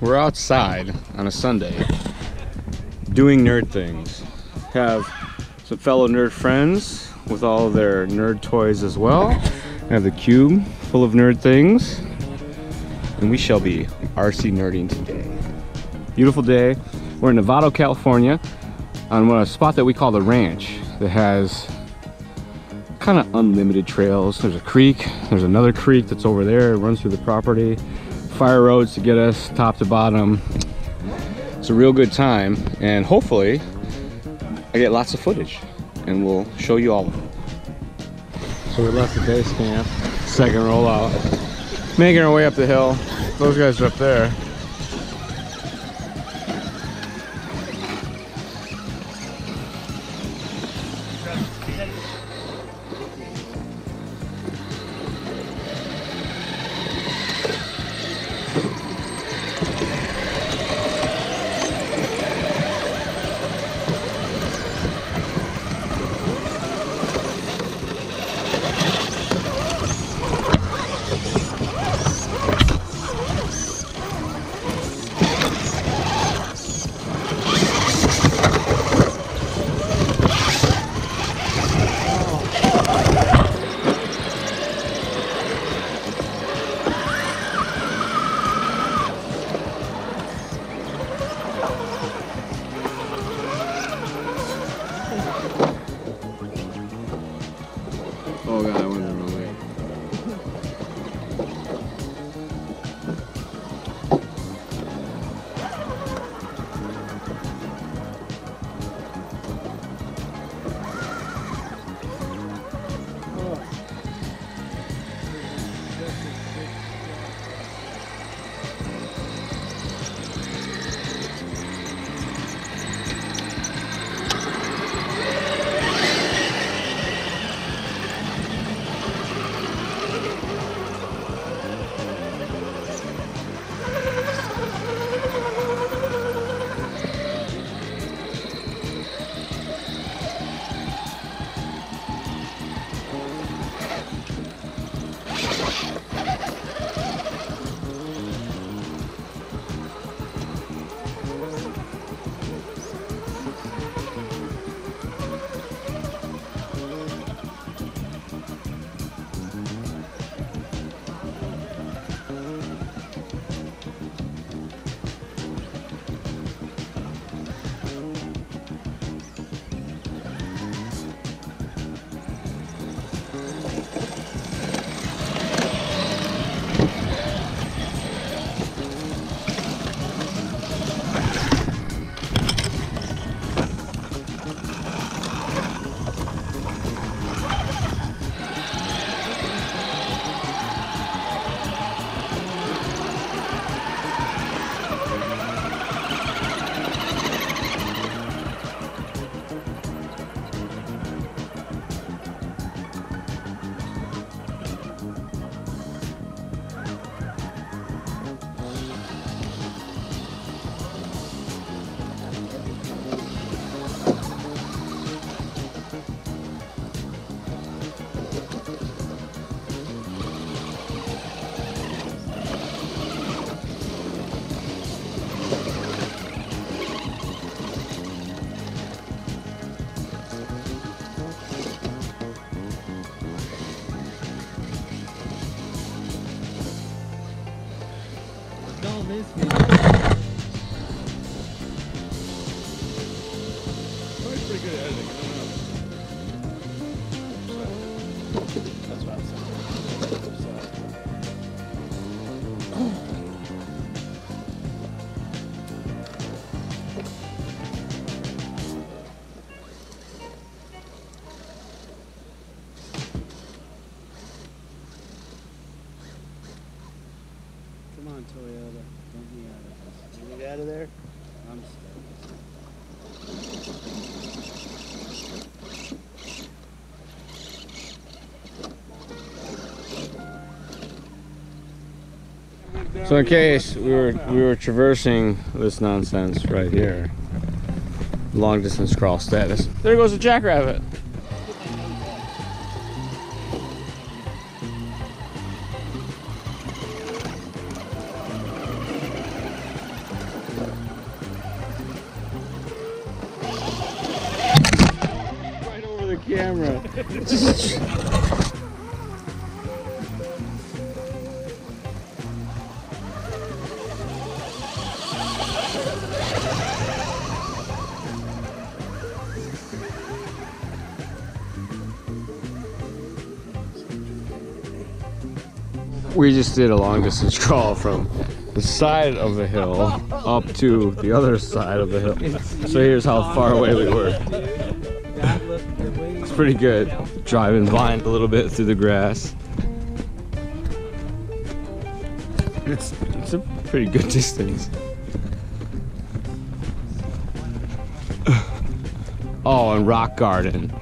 we're outside on a Sunday doing nerd things. Have some fellow nerd friends with all their nerd toys as well. I have the cube full of nerd things. And we shall be RC nerding today. Beautiful day. We're in Novato, California on a spot that we call the ranch that has kind of unlimited trails. There's a creek, there's another creek that's over there, it runs through the property. Fire roads to get us top to bottom. It's a real good time and hopefully I get lots of footage and we'll show you all of it. So we left the base camp, second rollout, making our way up the hill. Those guys are up there. So in case we were we were traversing this nonsense right here, long distance crawl status. There goes a jackrabbit. We just did a long distance crawl from the side of the hill up to the other side of the hill. So here's how far away we were. It's pretty good. Driving blind a little bit through the grass. It's it's a pretty good distance. Oh, and rock garden.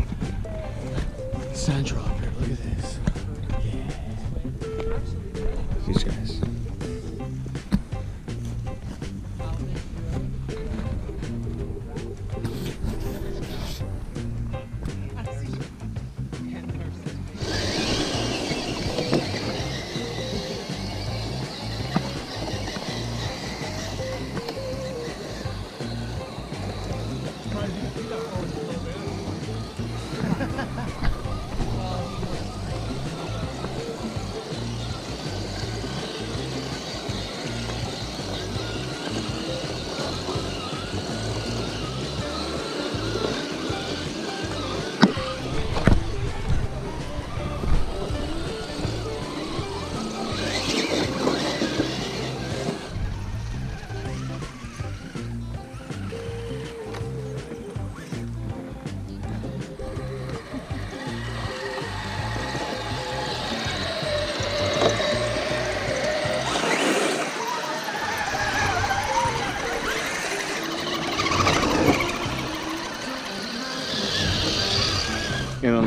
Central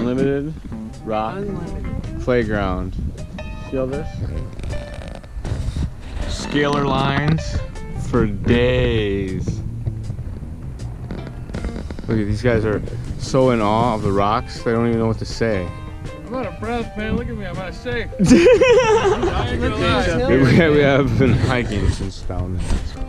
unlimited rock playground. See all this? Scalar lines for days. Look at these guys are so in awe of the rocks they don't even know what to say. I'm out of breath, man. Look at me. I'm out of shape. I ain't gonna lie. We, we we have been hiking since down there.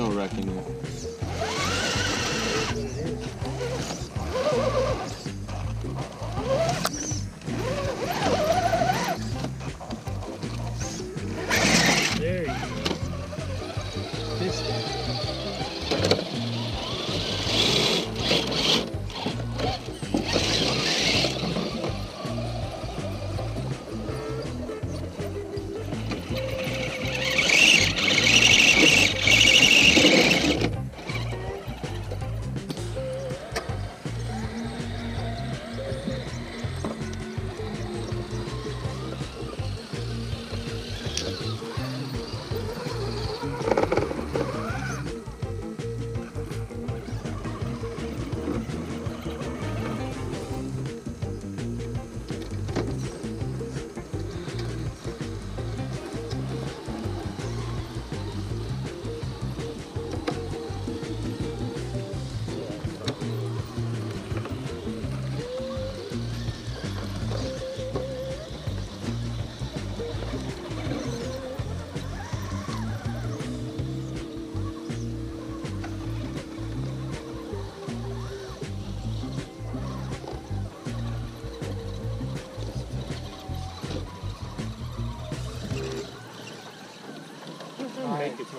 No wrecking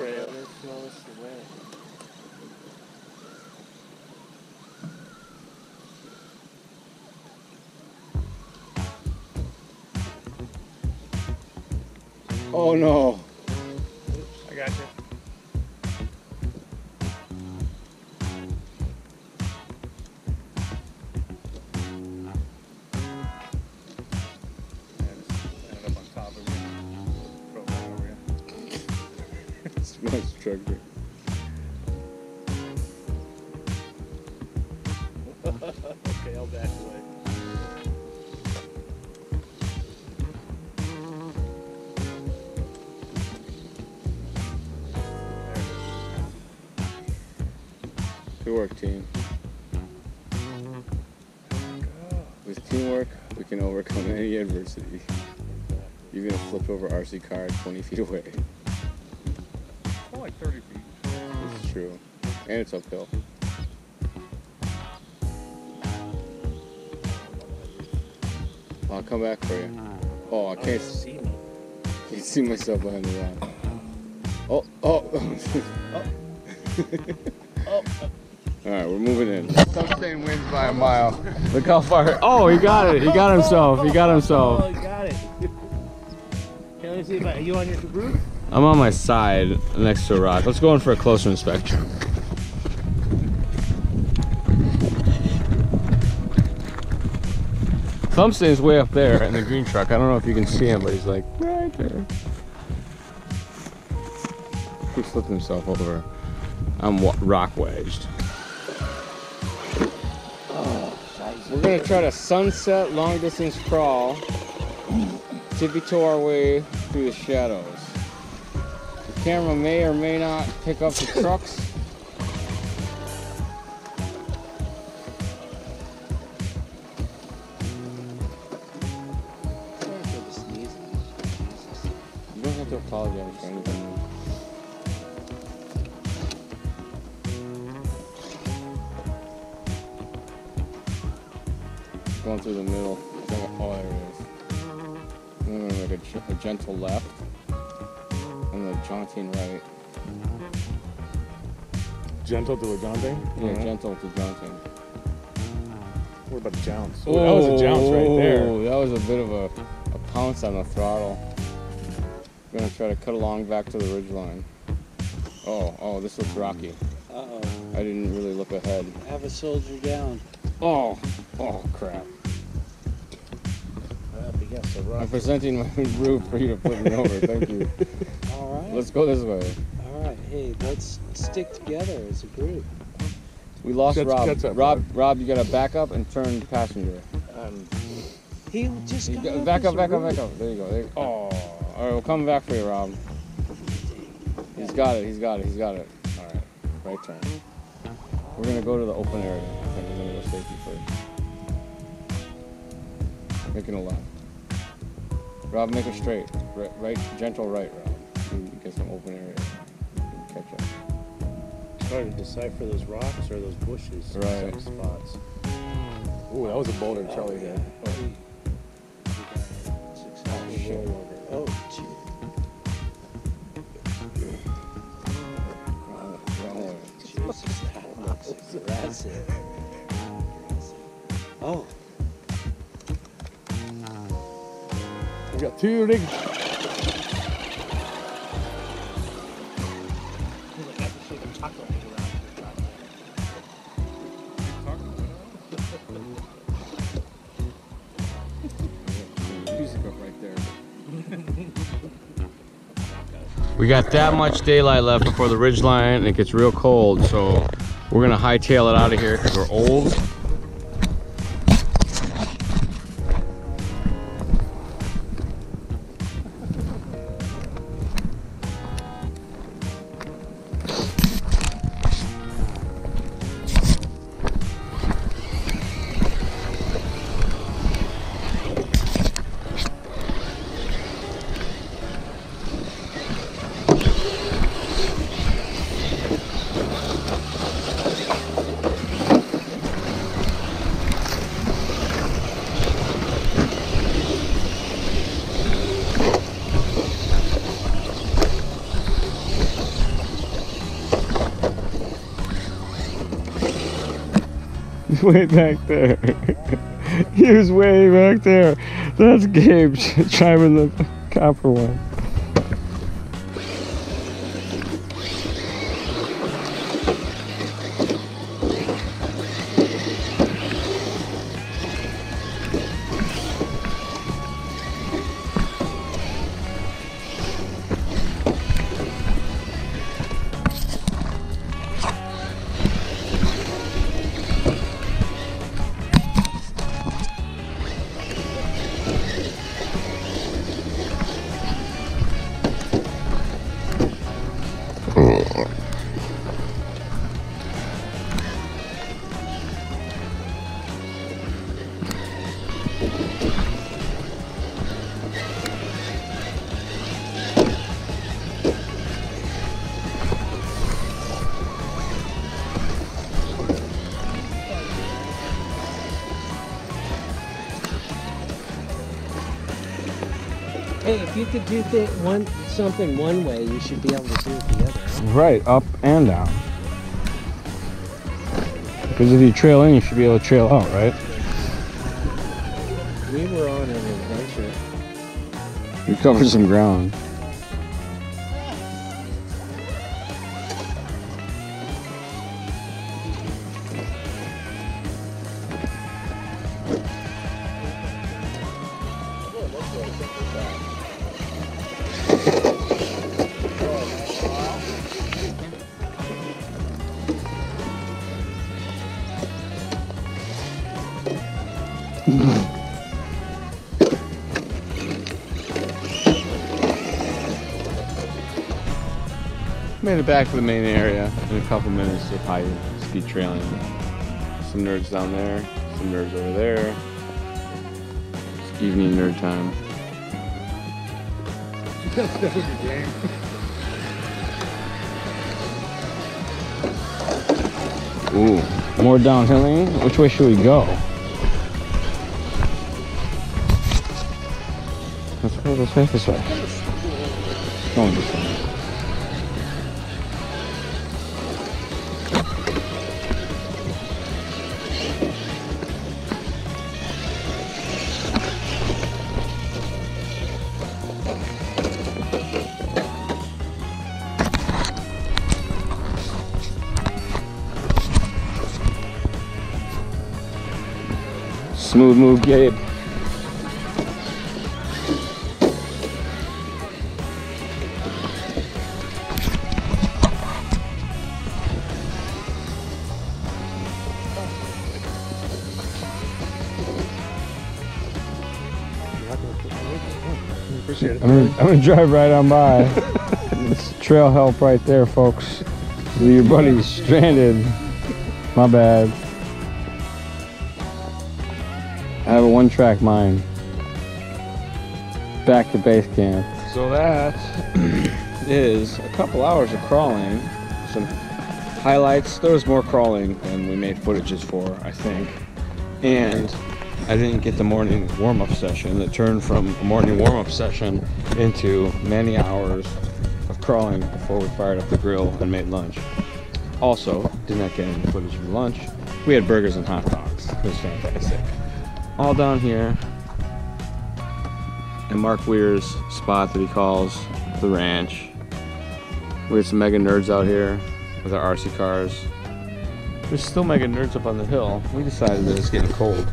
Trail. Oh no. okay, I'll back away. Good work, team. With teamwork, we can overcome any adversity. You're gonna flip over RC car 20 feet away. Oh, like 30 feet. It's true. And it's uphill. I'll come back for you. Oh, I oh, can't see me. can't see myself behind the rock. Uh-huh. Oh, oh. Oh, oh. Alright, we're moving in. Something wins by a mile. Look how far. Oh, he got it. He got himself. He got oh, himself. got it. Can I see if I, are you on your roof? I'm on my side next to a rock. Let's go in for a closer inspection. Thumbstain's way up there in the green truck. I don't know if you can see him, but he's like right there. He flipped himself over. I'm rock wedged. We're gonna try to sunset long distance crawl, tippy toe our way through the shadows. The camera may or may not pick up the trucks. Going through the middle. It's like a- Oh, there it is. And then like a, a gentle left. And then a jaunting right. Gentle to a jaunting? Yeah, uh-huh. gentle to jaunting. What about the jounce? Oh, that was a jounce right there. Oh, That was a bit of a, a pounce on the throttle. I'm gonna try to cut along back to the ridge line. Oh, oh, this looks rocky. Uh-oh. I didn't really look ahead. Have a soldier down. Oh, oh crap. Up against the I'm presenting my roof for you to flip me over. Thank you. All right. Let's go this way. All right. Hey, let's stick together as a group. We lost That's- Rob. that's up, Rob, Rob, you gotta back up and turn passenger. Um, he just You got go- back up, back up, back up. There you go. There you go. Oh, all right, we'll come back for you, Rob. He's got it. He's got it. He's got it. All right, right turn. We're gonna go to the open area. I think we're gonna go safety first. Making a left. Rob, make a straight. Right, right gentle right, Rob. You get some open area. You can catch up. Try to decipher those rocks or those bushes. in Right. Some spots. Ooh, that was a boulder oh, Charlie yeah. did. Oh. Successful shit. Oh, gee. Oh, there. We got that much daylight left before the ridge line and it gets real cold, so we're gonna hightail it out of here because we're old. way back there. he was way back there. That's Gabe driving the copper one. Hey, if you could do th- one something one way, you should be able to do it the other. Right, up and down. Because if you trail in, you should be able to trail out, right? We were on an adventure. You covered some ground. Made it back to the main area in a couple minutes of high speed trailing. Some nerds down there, some nerds over there. It's evening nerd time. that was a game. Ooh, more downhilling. Which way should we go? Let's go this way, this way. Going this way. Smooth move, Gabe. I'm gonna, I'm gonna drive right on by. it's trail help right there, folks. Your buddy's stranded. My bad. One track mind. Back to base camp. So that is a couple hours of crawling. Some highlights. There was more crawling than we made footages for, I think. And I didn't get the morning warm up session that turned from a morning warm up session into many hours of crawling before we fired up the grill and made lunch. Also, did not get any footage of lunch. We had burgers and hot dogs. It was fantastic. All down here and Mark Weir's spot that he calls the ranch. We had some mega nerds out here with our RC cars. There's still mega nerds up on the hill. We decided that it's getting cold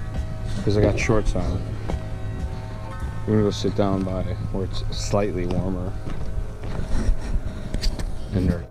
because I got shorts on. We're gonna go sit down by where it's slightly warmer and nerd.